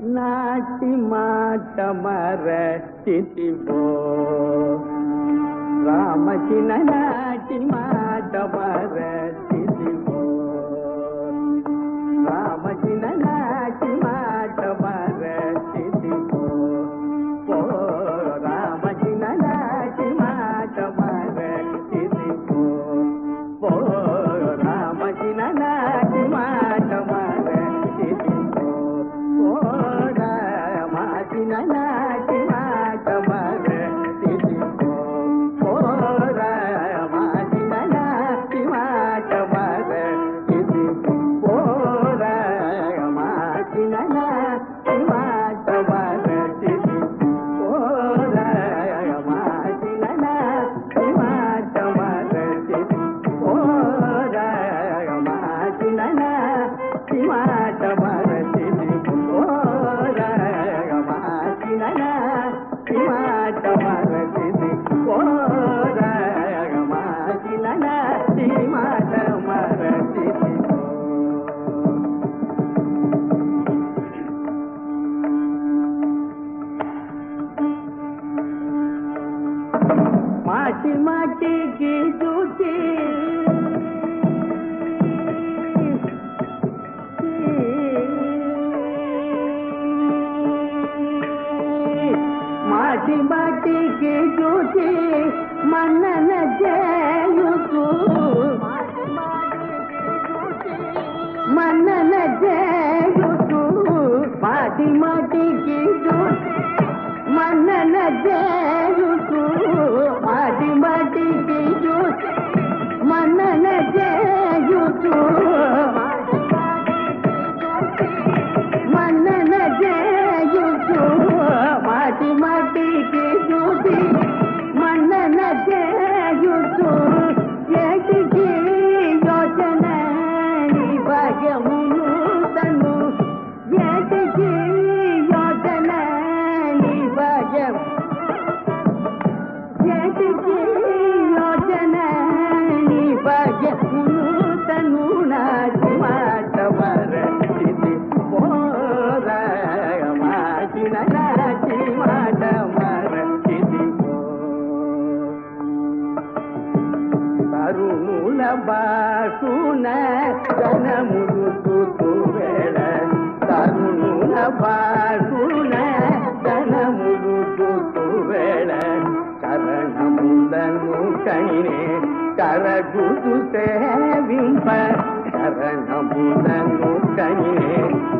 నాటి మాట మరచితివో. రామచిన నాటి మాట की जो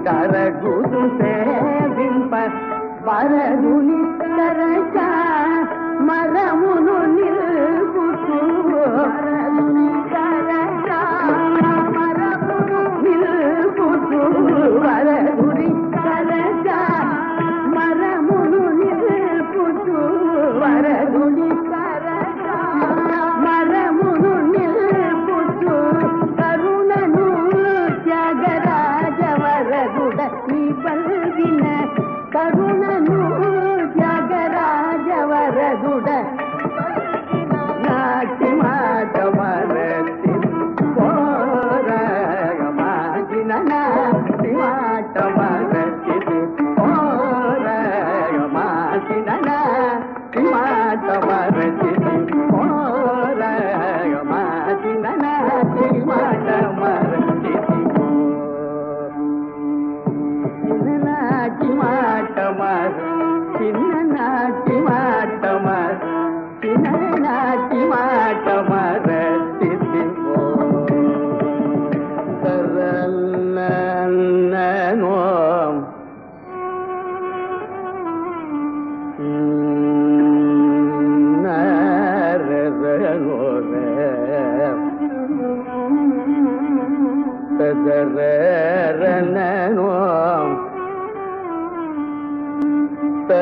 ಕರಗುದು உட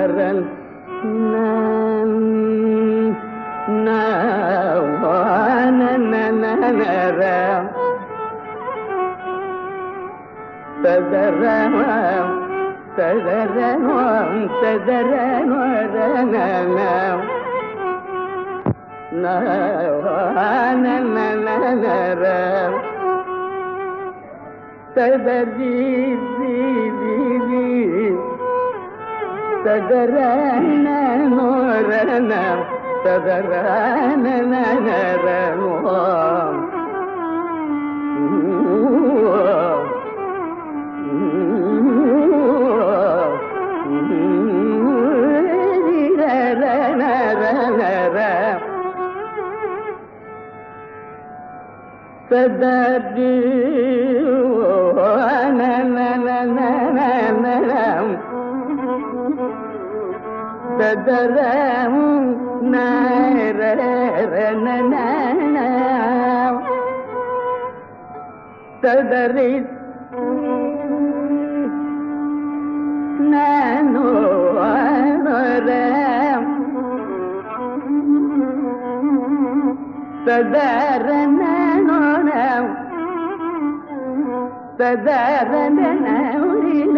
ததரன் நன் நர ததரம் ததரனும் ததரனும் நர ததரி ததரன நோரண ததரன நரனோ ததரி ತದರಿ ನಾನು ತದರ ನೋಡ ತದರ ನೋಡಿಲ್ಲ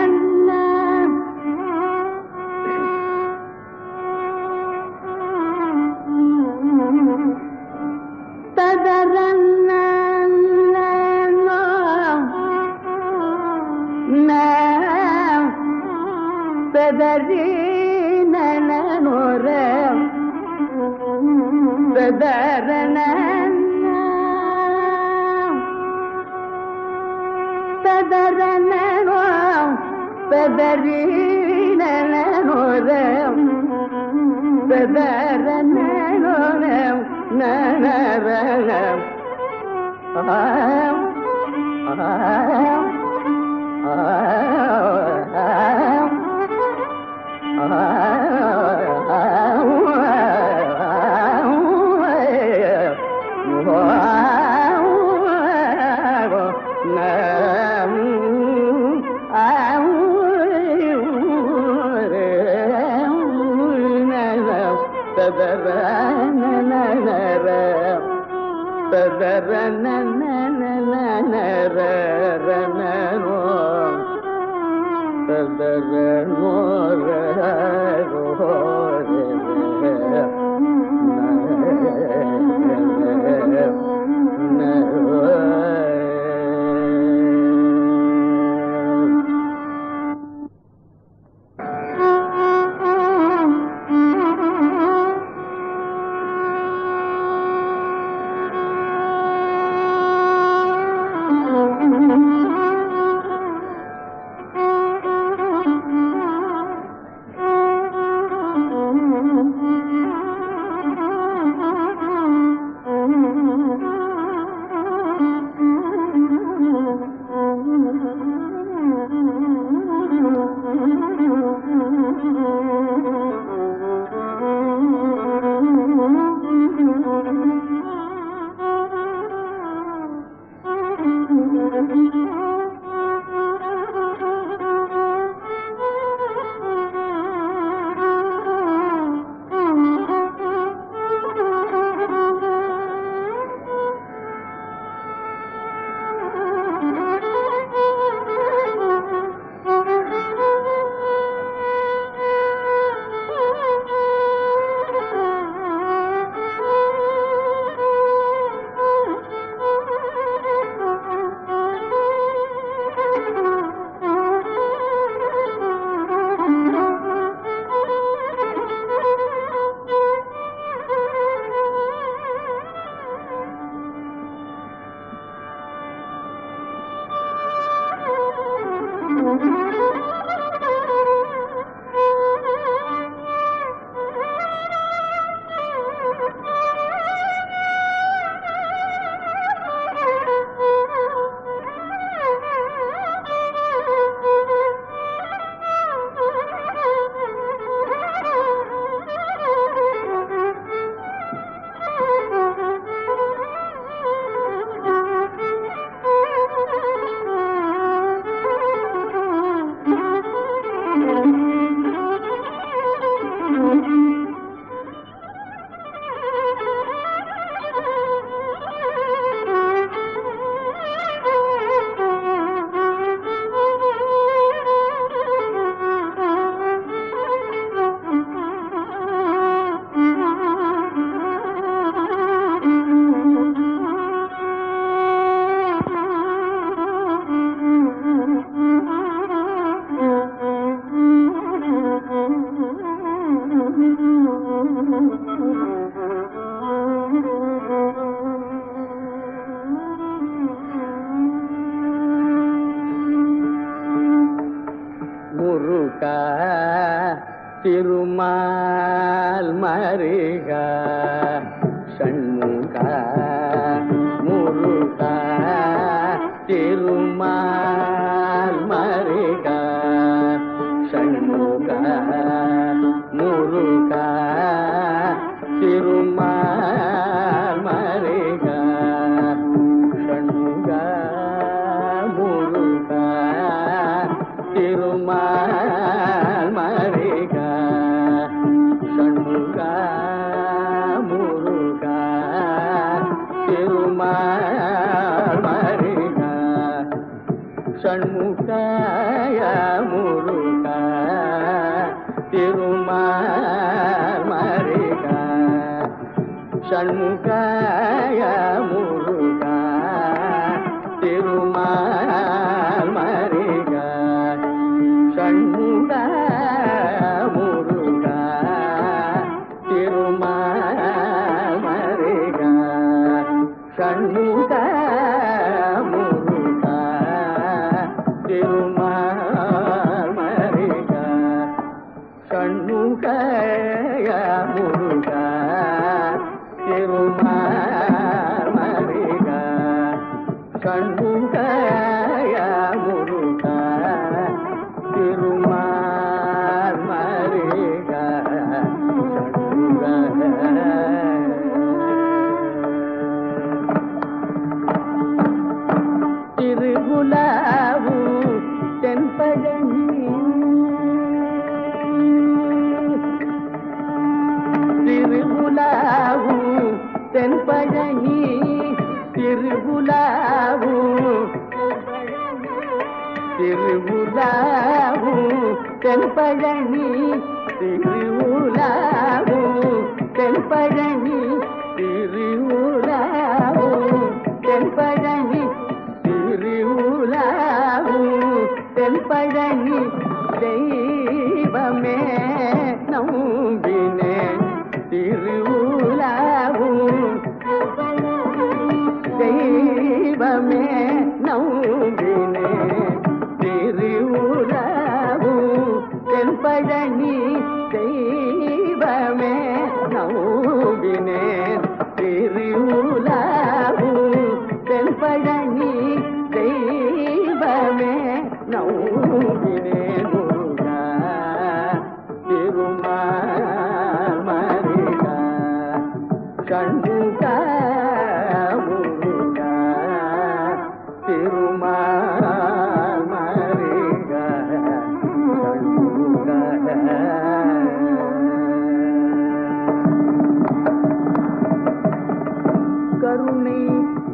فدرينا نرى فدارنا فدرنا فدرينا نرى فدارنا نرى نرى آه آه ததர நர ததர ந re re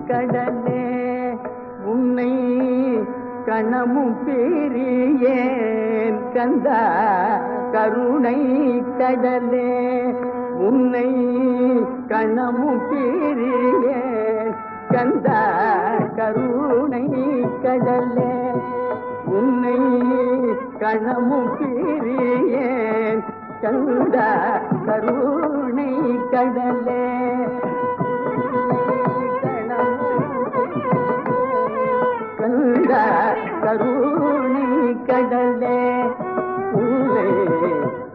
கடலே உன்னை கணமும் பேரியேன் கந்த கருணை கடலே. உன்னை கணமும் பேரியேன் கந்த கருணை கடலே. உன்னை கணமும் பேரியேன் கந்த கருணை கடலே. கருணை கடலே உள்ளே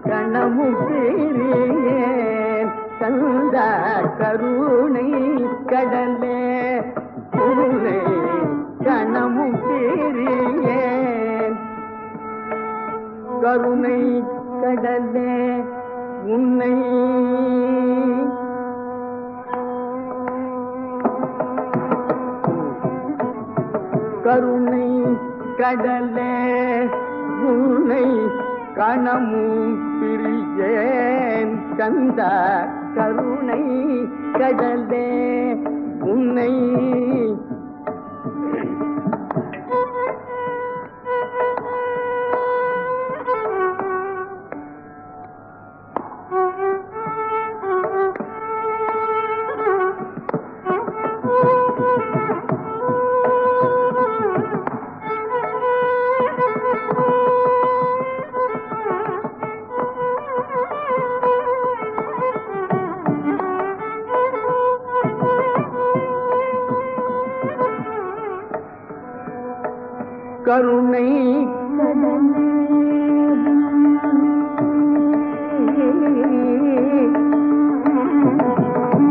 கணமுகிறே தந்த கருணை கடலே உள்ளே கணமுகிறே கருணை கடலே உன்னை கருணை கடலே உன்னை கணமும் பிரியேன் கந்த கருணை கடலே உன்னை கருணை.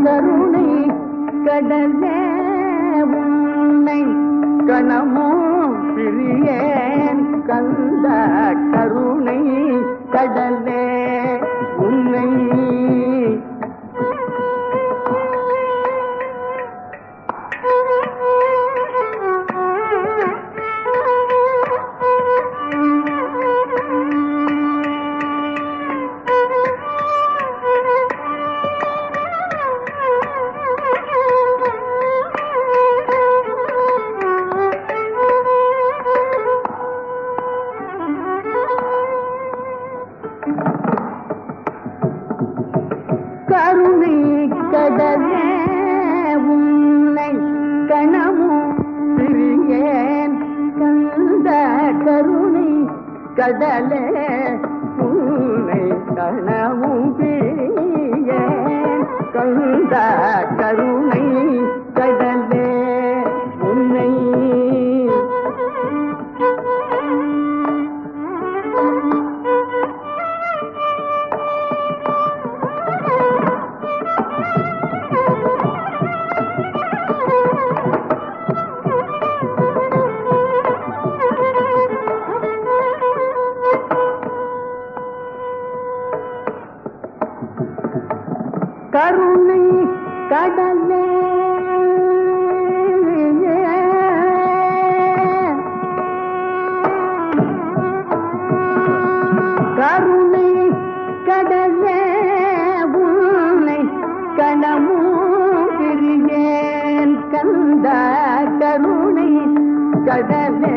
கருணை கடல உன்னை கணமோ பிரியேன். கந்த கருணை கடலே கருணை கடலே உன்னை கணமும் பிரியேன் கந்த கருணை கடலே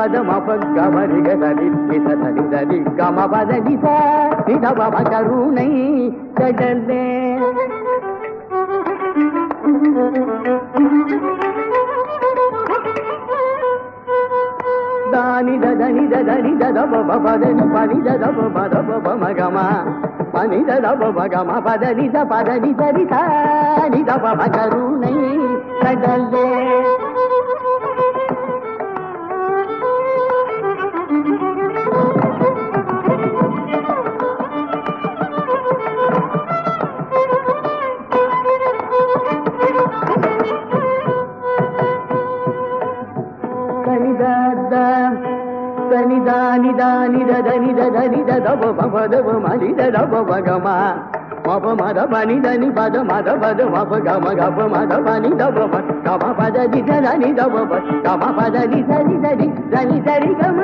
పద మపగమరి గదని నిదని దని గమ పద నిస నిదవ కరుణై కడలే దాని దదని దదని దదవ పదని పని దదవ పదవ మగమ పని దదవ మగమ పదని ద పదని దరి తాని దవ కరుణై కడలే దని దని దబ పద మని దబ గమ మప మద పని దని పద మద పద మప గమ గప మద పని దబ గమ పద ది దని దబ గమ పద ది సరి సరి దని సరి గమ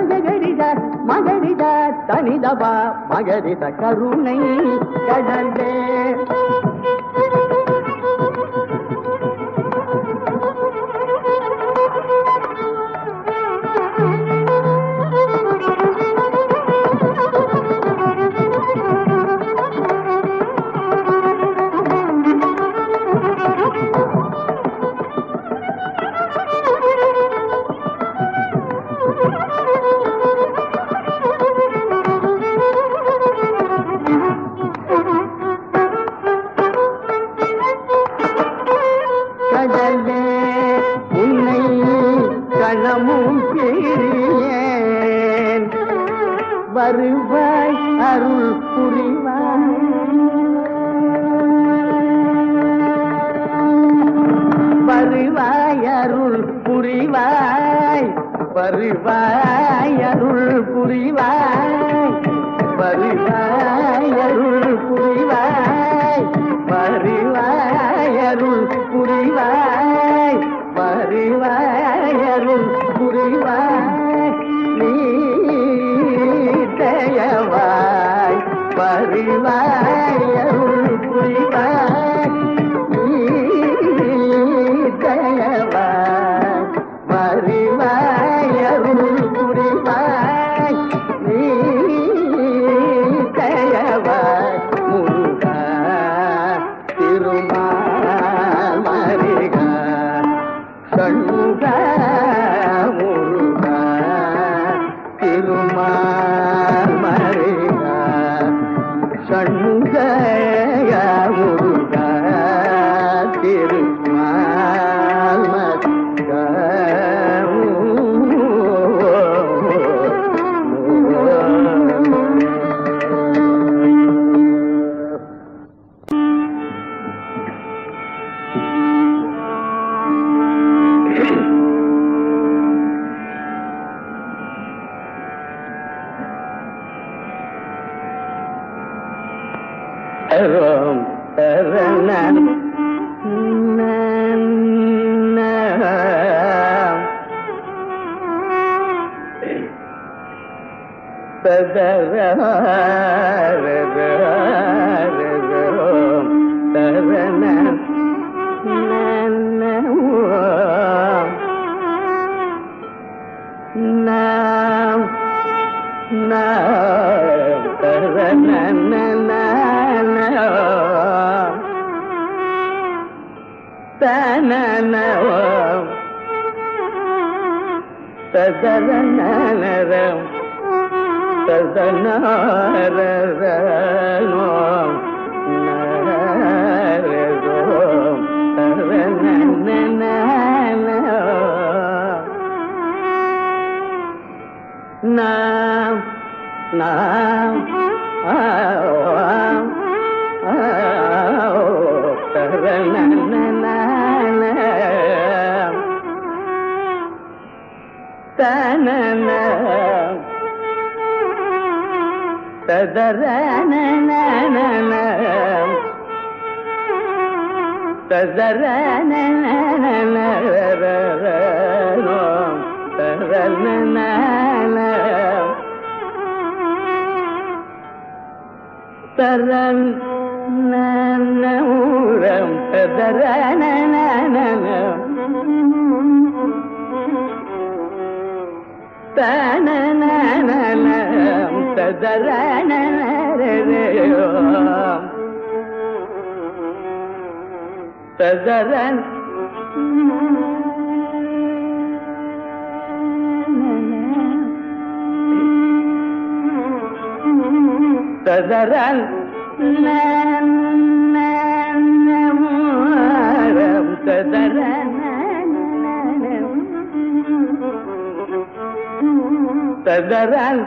تزرن. تزرن.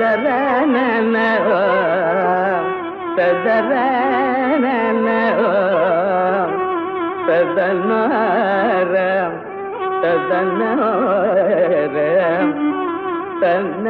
ತದರನ ತದರನ ತದನರ ತದನರ ತನ್ನ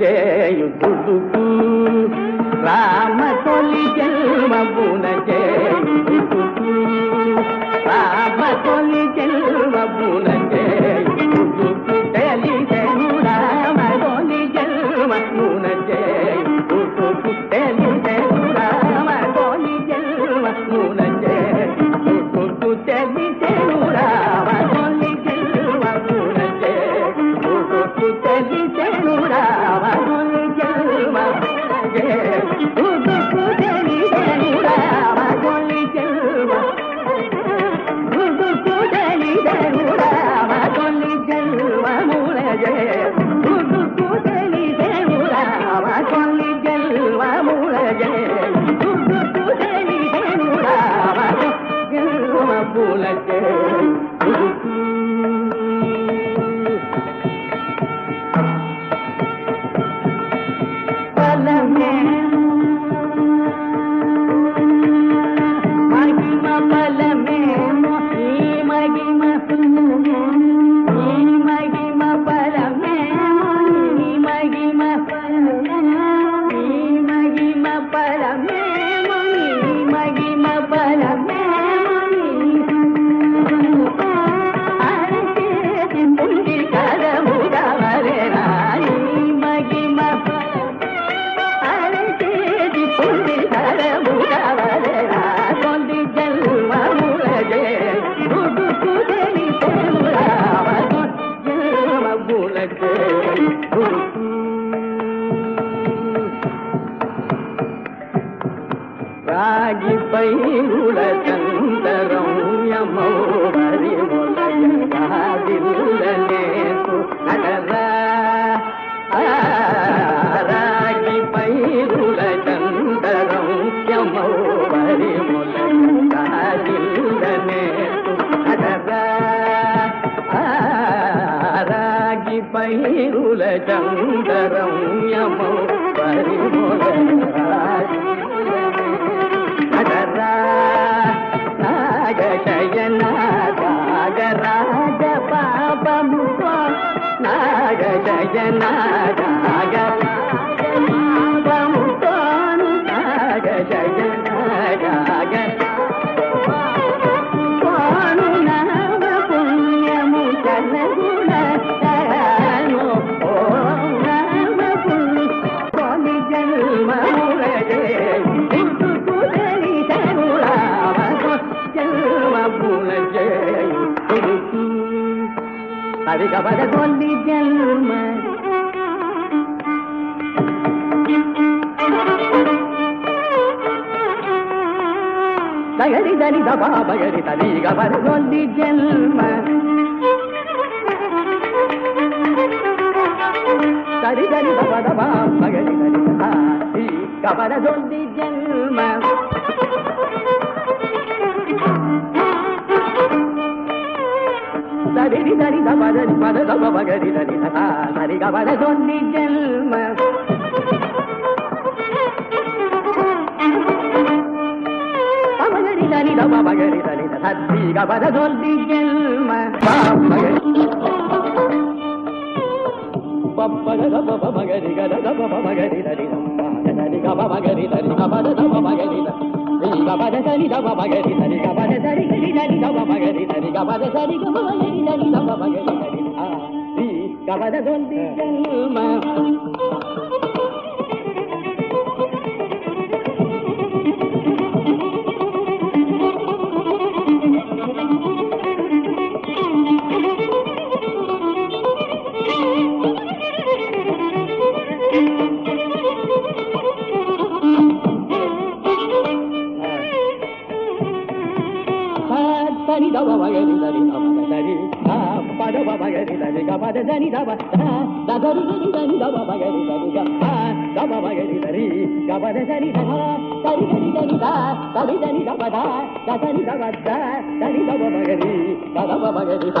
ಜಯ సరి గమ మగరి సరి గమ సరి గరి సరి గమ మగరి సరి గమ సరి గమ మగరి సరి గమ మగరి సరి గమ దొంది జన్మ గవ గగరు గవ మగరి గరి గవ మగరి గరి గవద సరి గవ సరి గరి గరి గ సరి గరి గవద గరి గవద సరి గవ మగరి గవ మగరి గ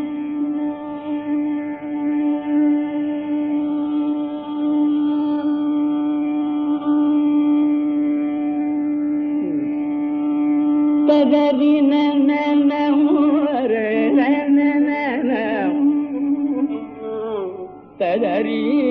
हरी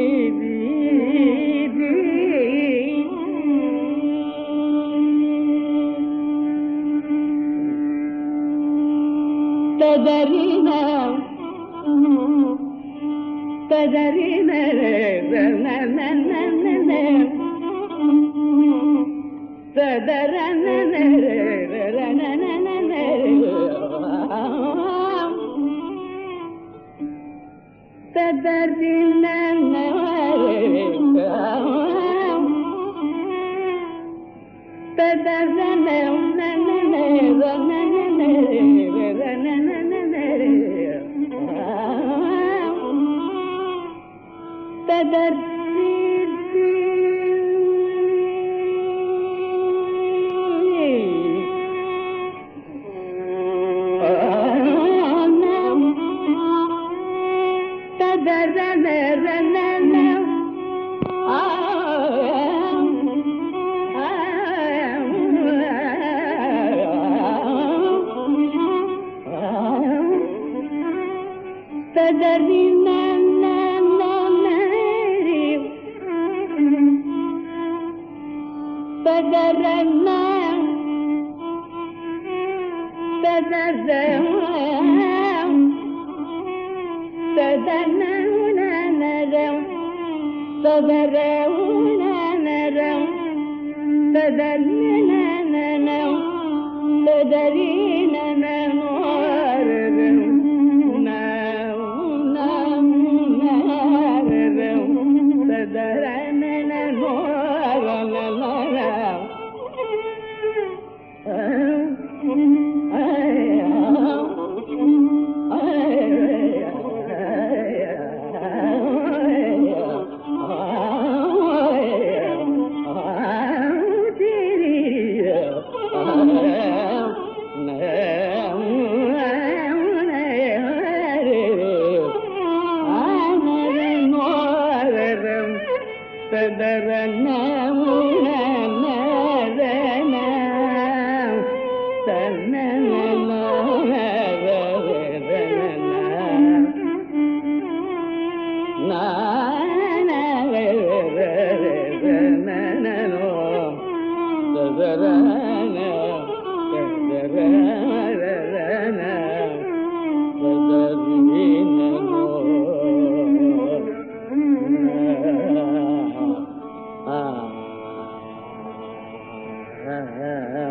ಹಾ ಹಾ ಹಾ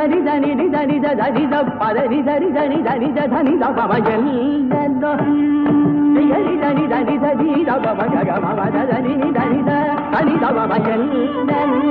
దని దని దని దని పదని దని దని దని దని దమ ఎల్లెల్లో దని దని దని దని దమ గగ మమ దని దని దని దమ ఎల్లెల్లో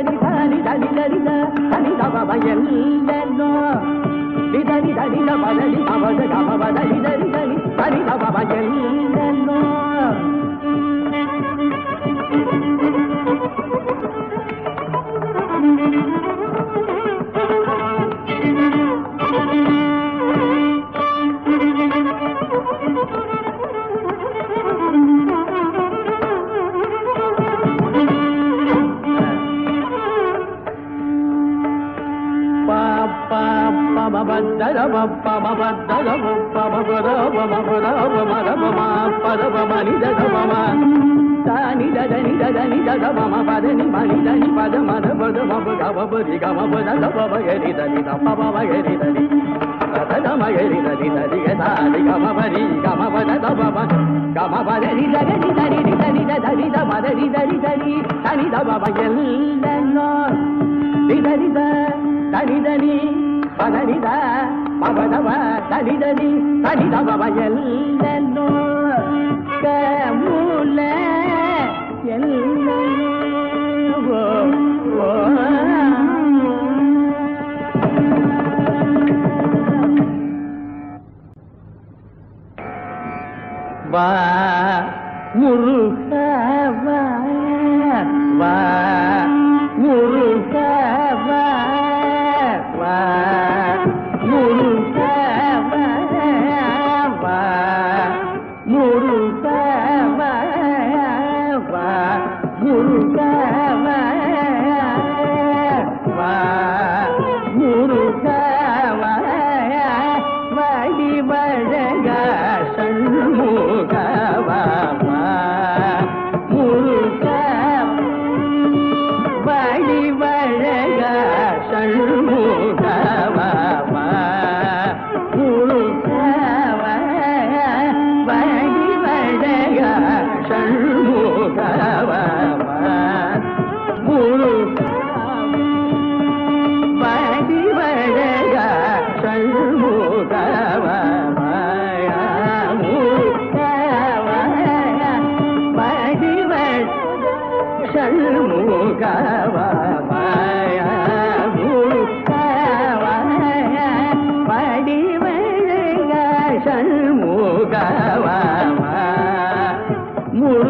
ద ని ద ని ద ని ద ని ద ని ద ద ని ద ప ప ఎల్లెన్నో ని ద ని ద ని ద ప ద ని ప ప ద గ మ ప ద ని ద ని ద ని ద ని ద ప ప ఎల్లెన్నో ఎల్లెన్నో దిదరిద దనిదని పదనిద పవదవ దనిదని దనిదవ ఎల్లెన్నో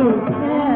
そう。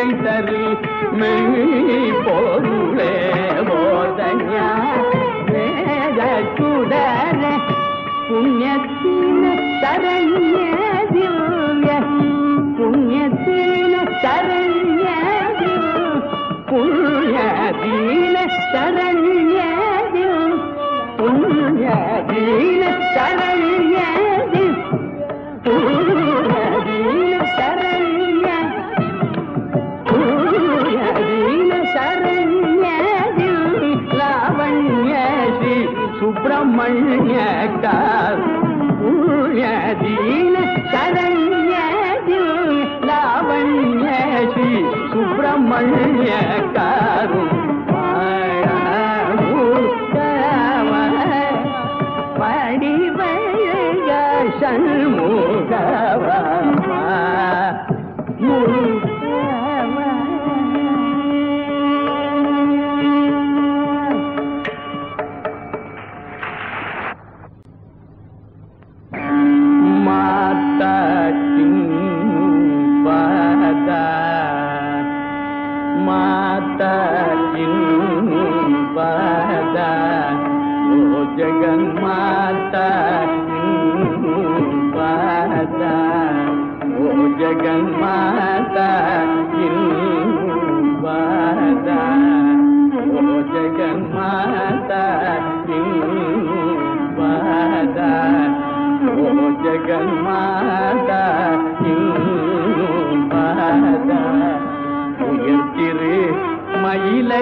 செய்கை தரு மெய் போருளே போதயா வேத குடர புண்ணியத்தின தரையே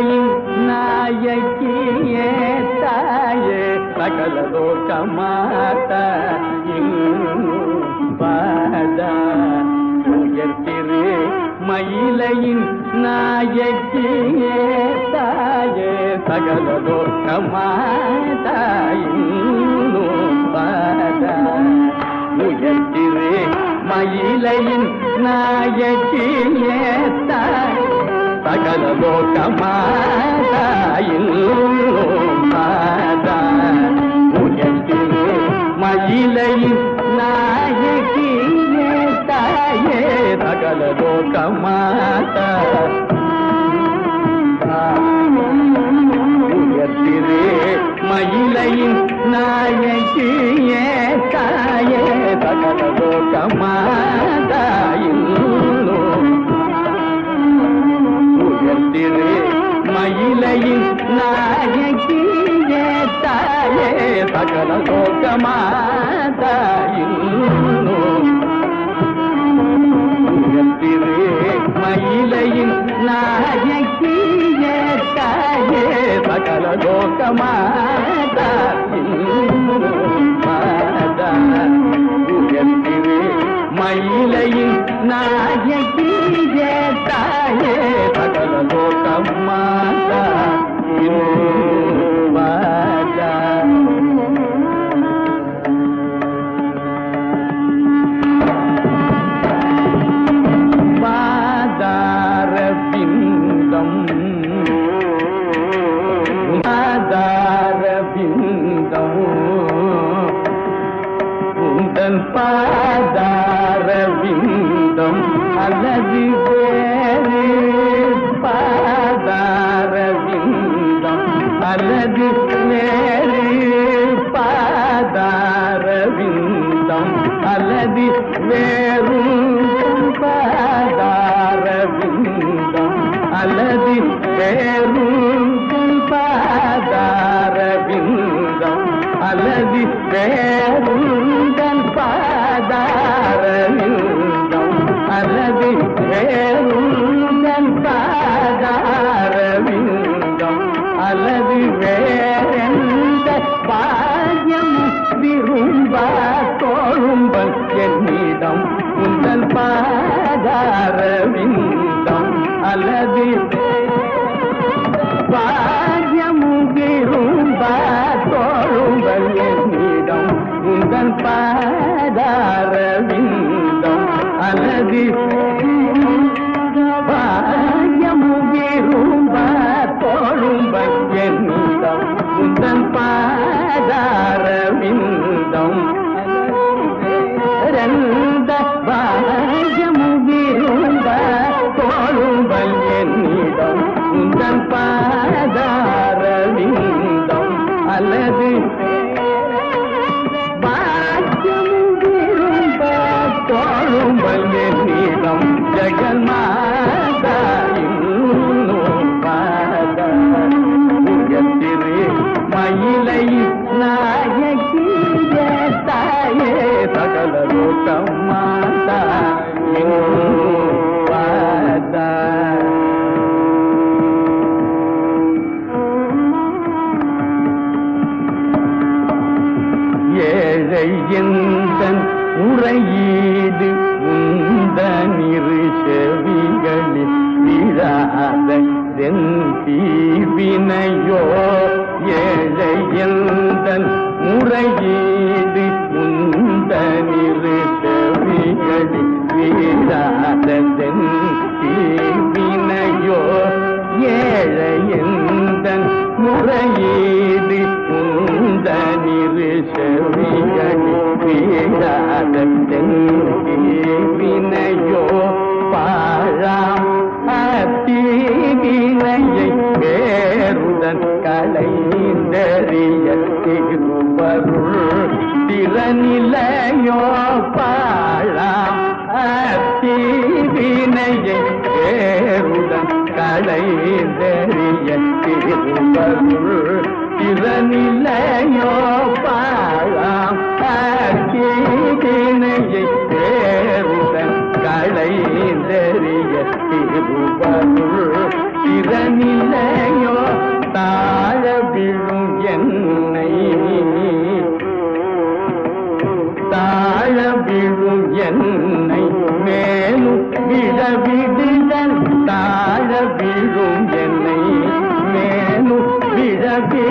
தாயின் நாயக்கியே தாயே சகல லோக மாதா பாதா உயர்த்திரு மயிலையின் நாயக்கியே தாயே சகல லோக மாதாயின் பாதா உயர்த்திரு மயிலையின் நாயக்கியே సకల లోకమాయిల్లు మాత உலகில் மயிலையும் நாயகியே தாயே சகல லோக மாதா உயர்த்திரே மயிலையும் நாயகியே தாயே. సకల లోకమాత மயிலையின் நாயகிய தாயே சகல லோகமாதா மயிலையின் நாயகிய தாயே சகல லோகமாதா மாதா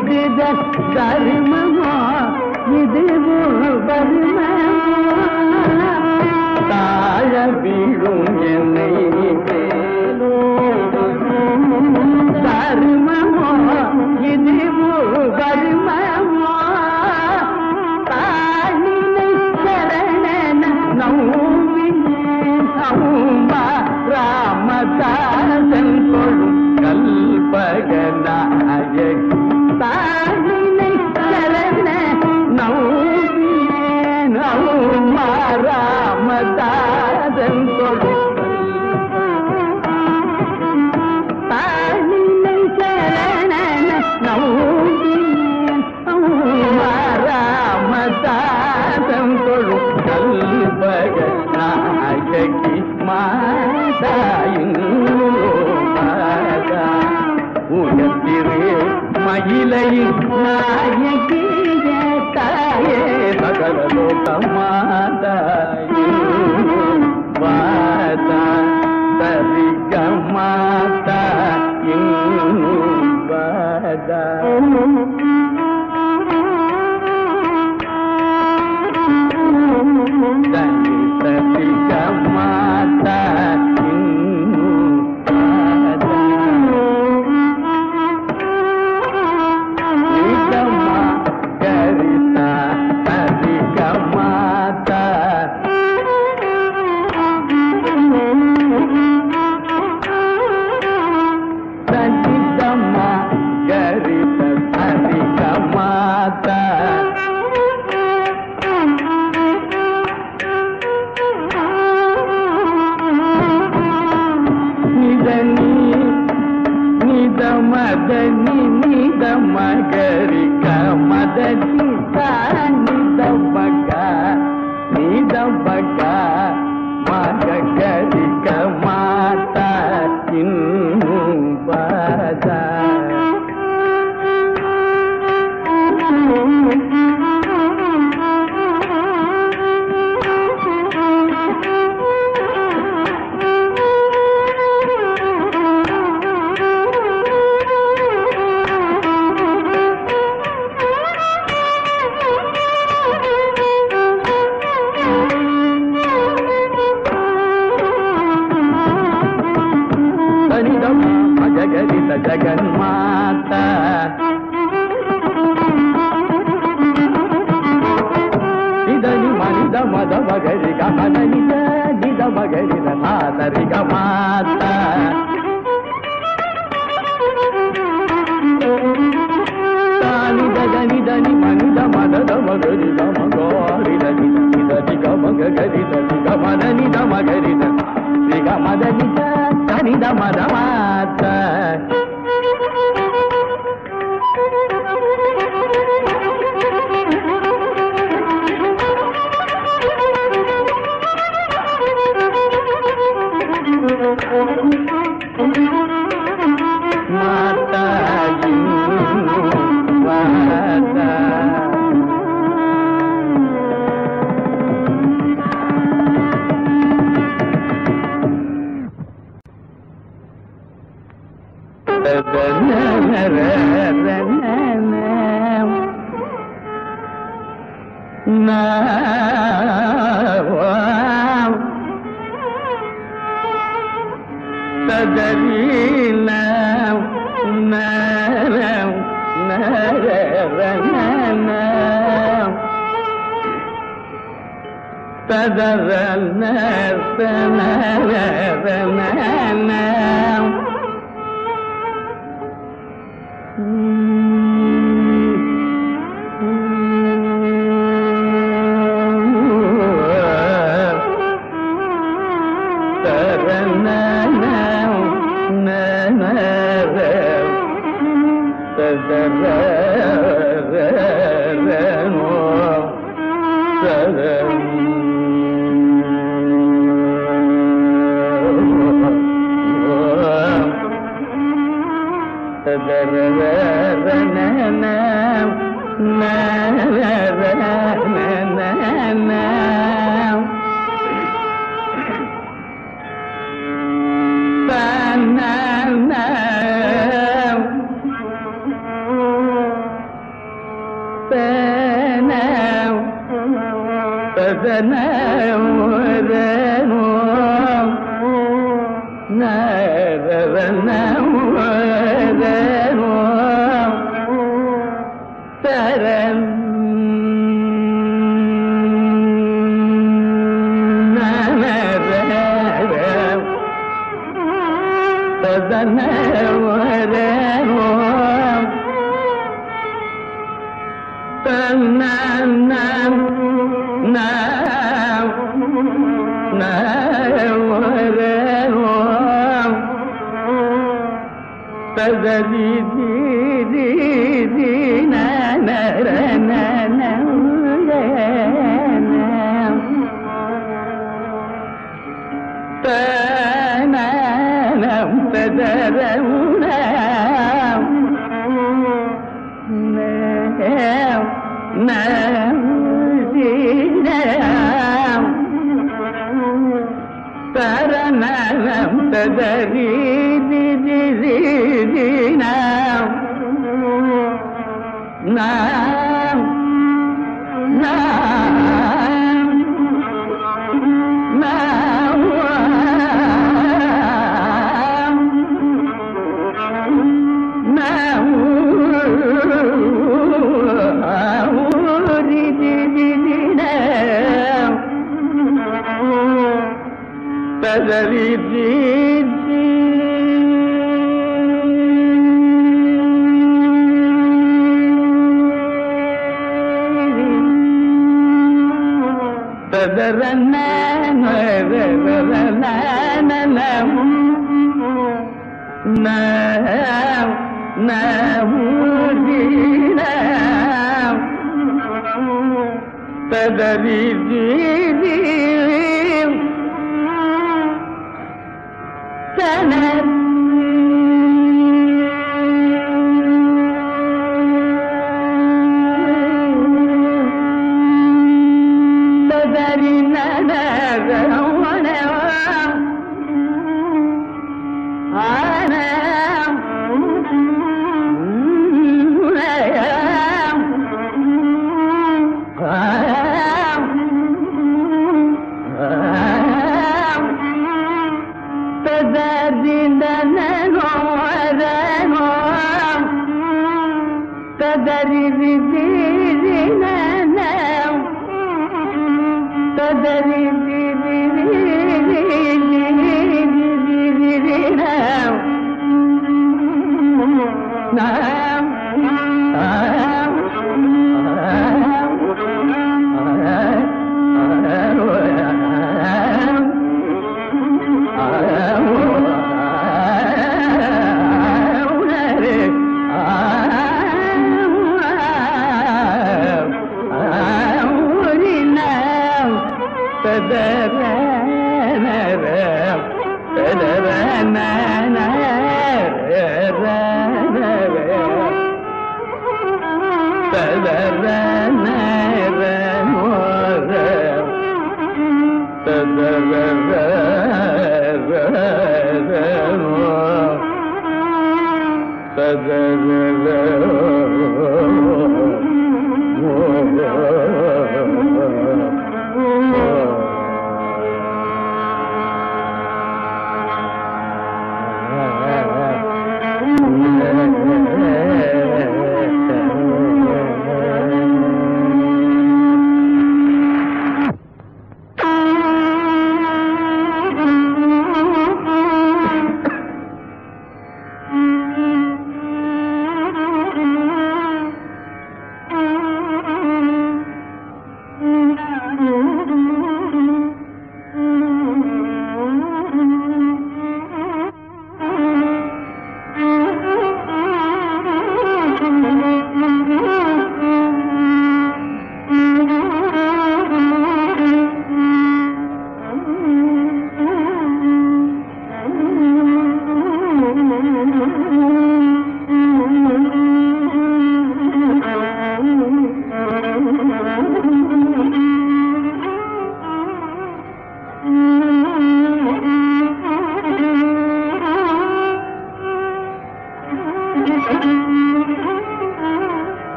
விடுத கருமமா இதுவோ பருமமா தாழ வீழும் என்னை கருமமா இதுவோ பருமமா தாழினை சரணன நௌவின் நௌமா ராமதாசன் கொள்ளும் கல்பக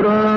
पुत्रो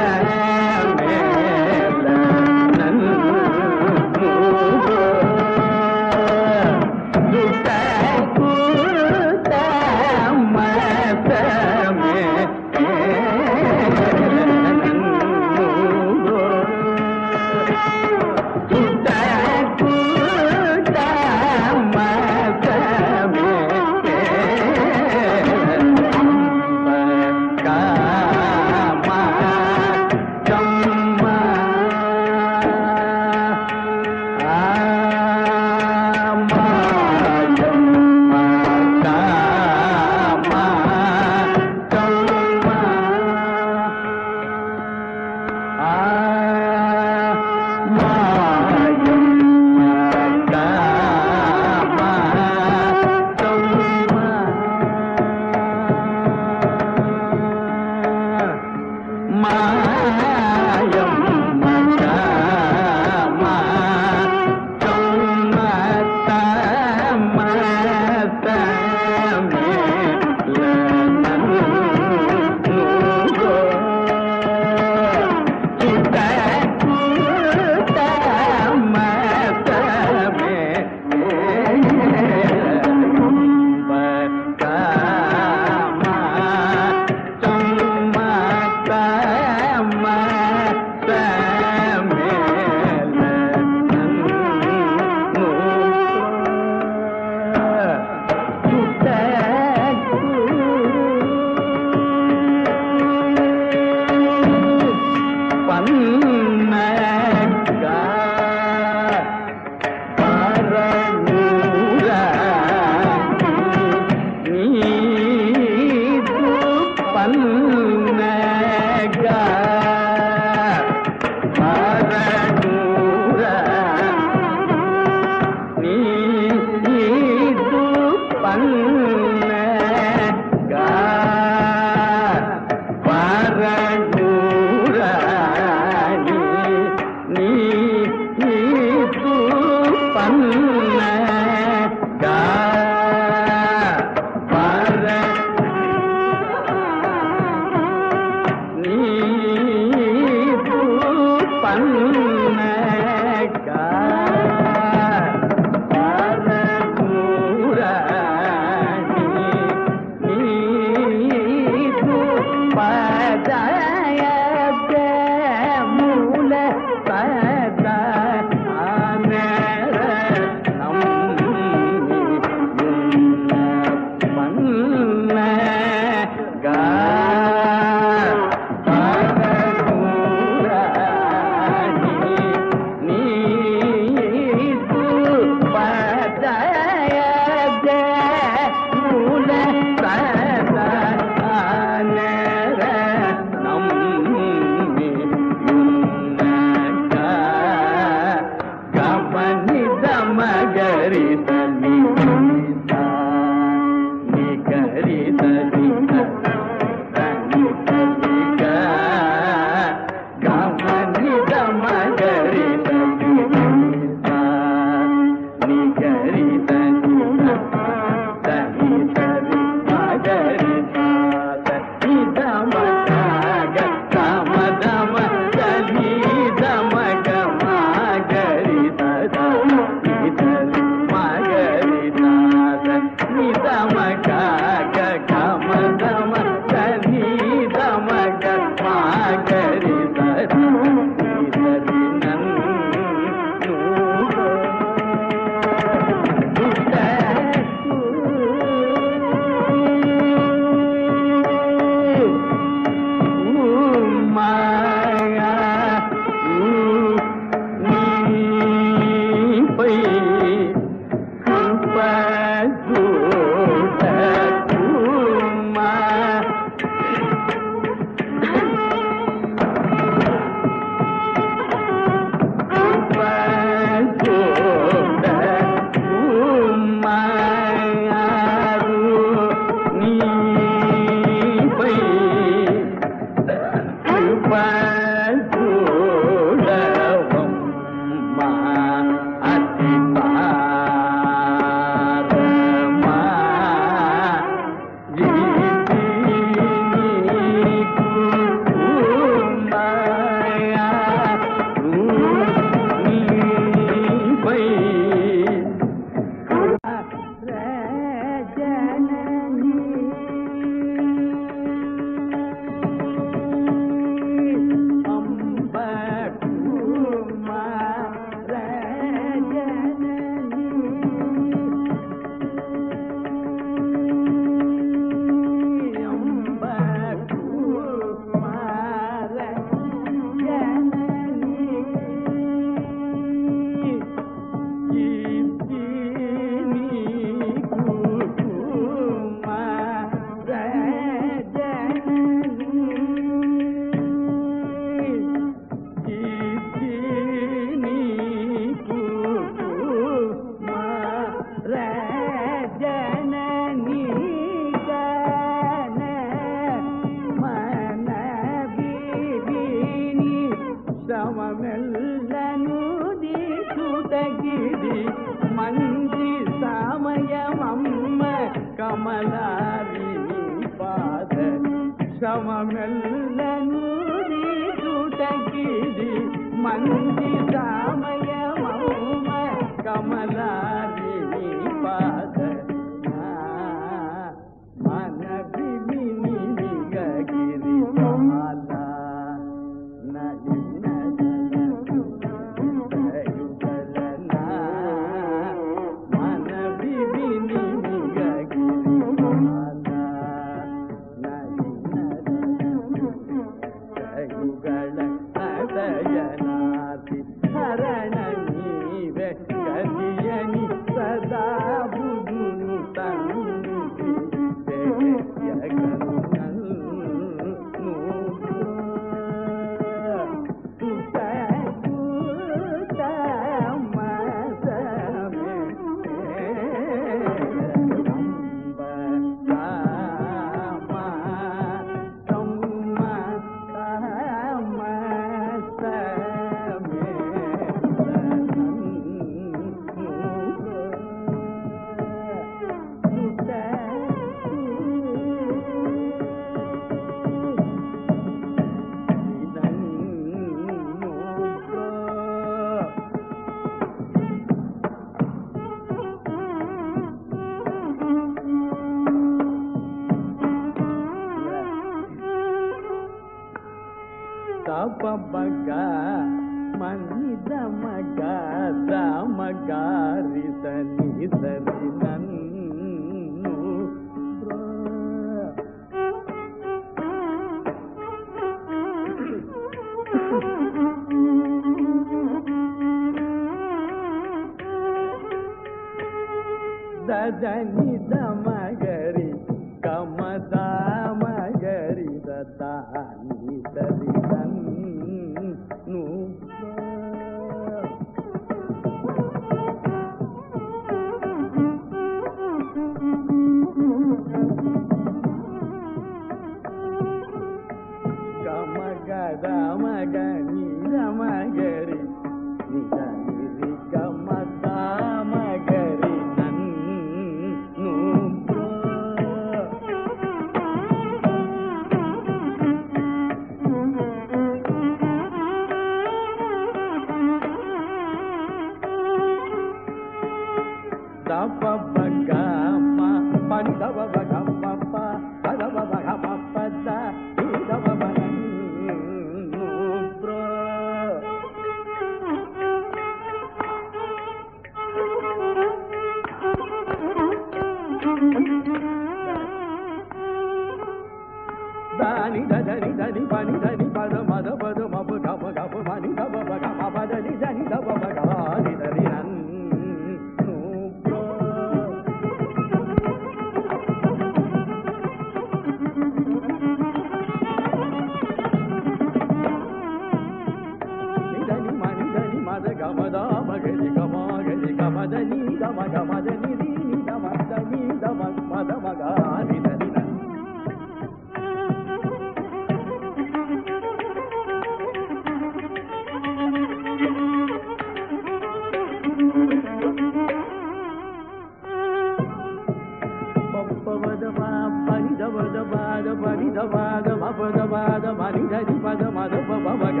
பரிதவாக மபதவாத மனிதரி பத மதபவக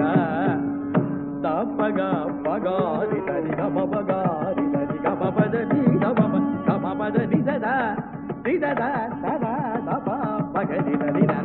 தப்பக பகாரி தரி கபபகாரி தரி கபபத நீதப கபபத நிதத நிதத தத தப பகரி நரின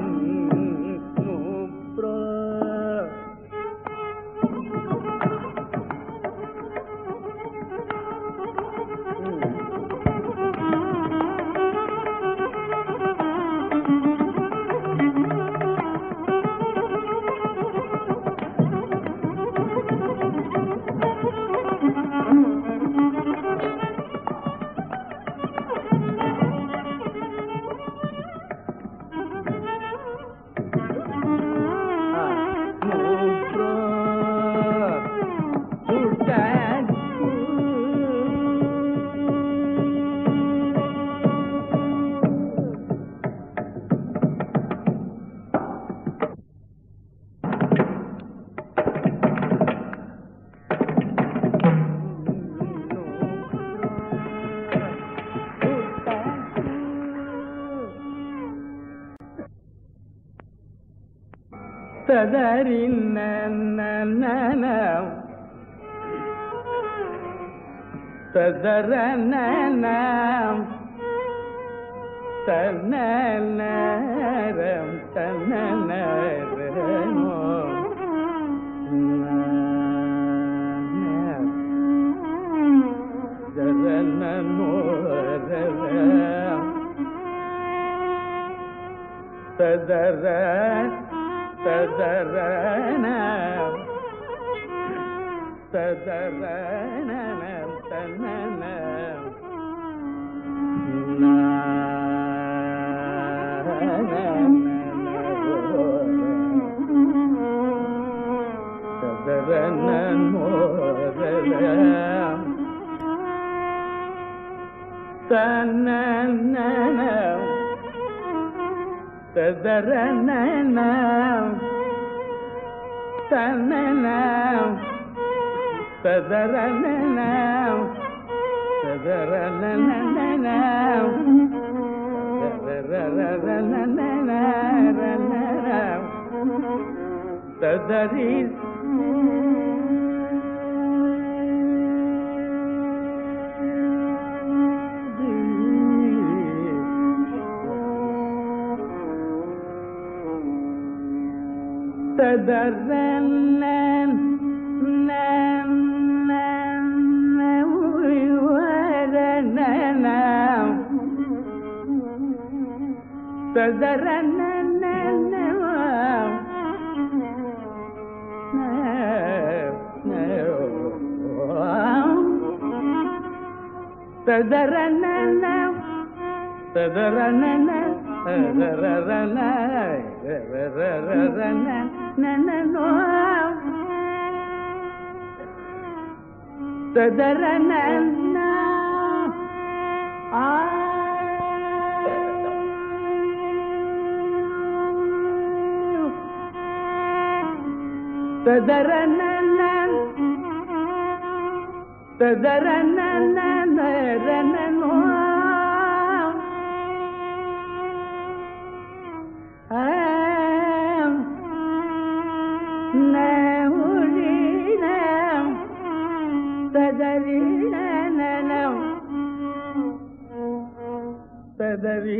ததறின ததரண தன்னரம் தன்னரனோ ததர ததரண ததரண தன்னன ததரணன் மோதலம் தன்னனம் ததரணனம் تمنا تذرنا تذرنا تدريس تدرس ததரண ததரண ததரண நனனோ ததரண ஆ ಸದರಿ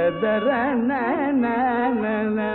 తదర నా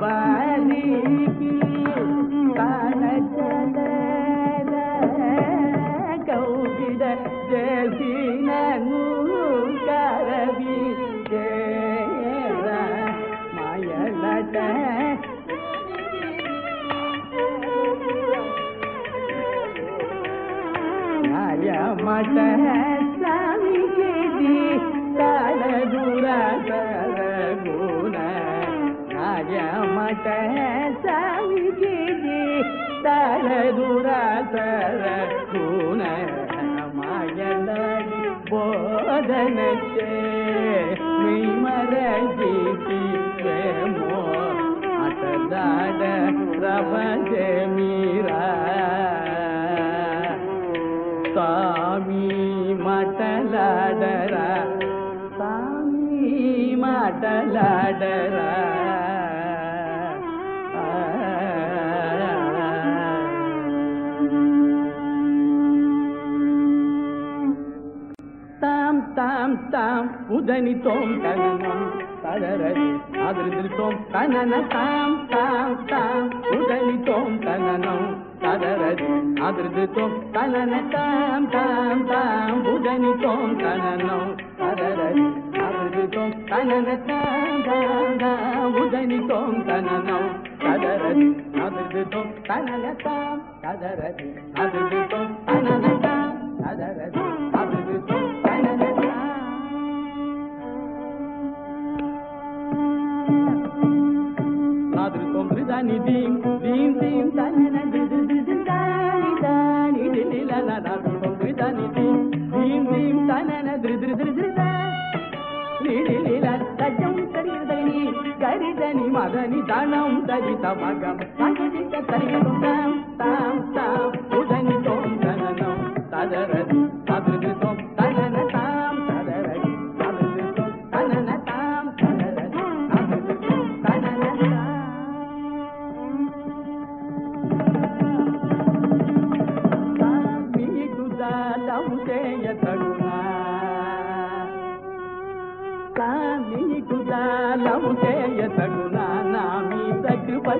பாரிக்கு தாழச்சட கௌகிட ஜெசின நூகாரவி சேர மாயலட மட தாம் உதனி தோம். தனனம் ததரதி அதிர்தில் தோம் தனன தாம் தாம் தாம். உதனி தோம் தனனம் ததரதி அதிர்து தோம் தனன தாம் தாம். தாம் உதனி தோம் தனனம் ததரதி அதிர்து தோம் தனன தாம் தாம் தாம் உதனி தோம் தனனம் ததரதி அதிர்து దాని దీం దీం దీం దాని దాని దిల దాని దీం దీం దీం తనన ద్రిద్రి ద్రిద్రి గరిదని మదని దానం దరిత మగం తగిలిక తరిగం తాం తాం ఉదని తోం తననం తదరది తదృతి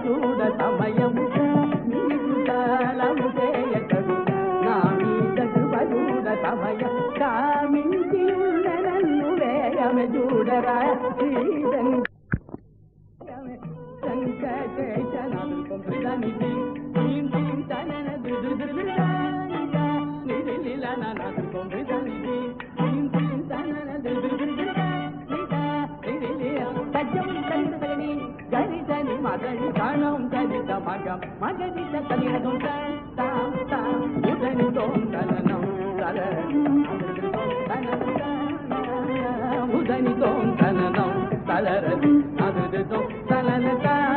చూడ సమయం నీకు కాలము చేయకడు నా మీద చూడ సమయం కామించి నన్ను వేయమె చూడరా. శ్రీరంగ மகள் கணம் தரித்த மகம் மகரித கவியதும் தாம் தாம் உதனு தோம் தலனம் தல உதனி தோம் தலனம் தலரது அது தோம் தலன தான்